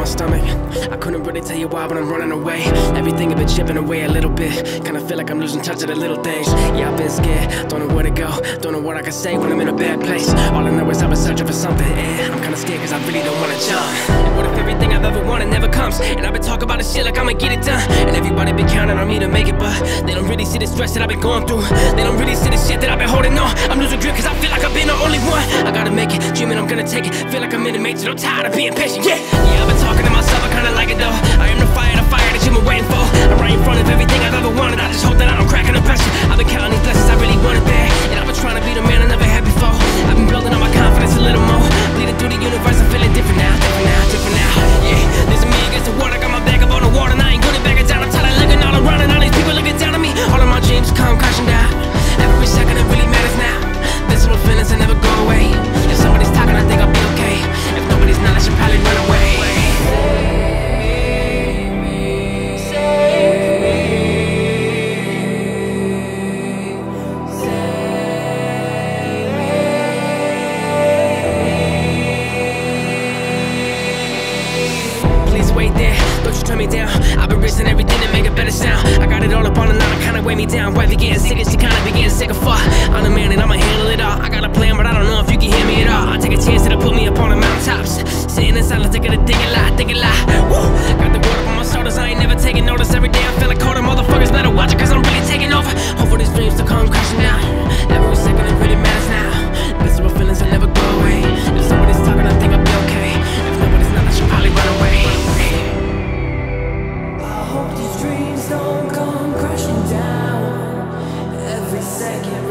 my stomach. I couldn't really tell you why, but I'm running away. Everything had been chipping away a little bit. Kinda feel like I'm losing touch of the little things. Yeah, I've been scared, don't know where to go. Don't know what I can say when I'm in a bad place. All I know is I've been searching for something, and I'm kinda scared cause I really don't wanna jump. What if everything I've ever wanted never comes? And talking about this shit like I'ma get it done. And everybody been counting on me to make it, but they don't really see the stress that I've been going through. They don't really see the shit that I've been holding on. I'm losing grip cause I feel like I've been the only one. I gotta make it, dreaming I'm gonna take it. Feel like I'm in the matrix, I'm tired of being patient. Yeah, yeah, I've been talking to myself, I kinda like it though. I am the fire, the fire that you've been waiting for. I'm right in front of everything. I turn me down. I've been risking everything to make a better sound. I got it all up on the line, kinda weigh me down. Wifey getting sick and she kinda be getting sick of fuck. I'm the man and I'ma handle it all. I got a plan, but I don't know if you can hear me at all. I take a chance to put me up on the mountaintops. Sitting in silence, thinking a thing a lot, think a lot. second.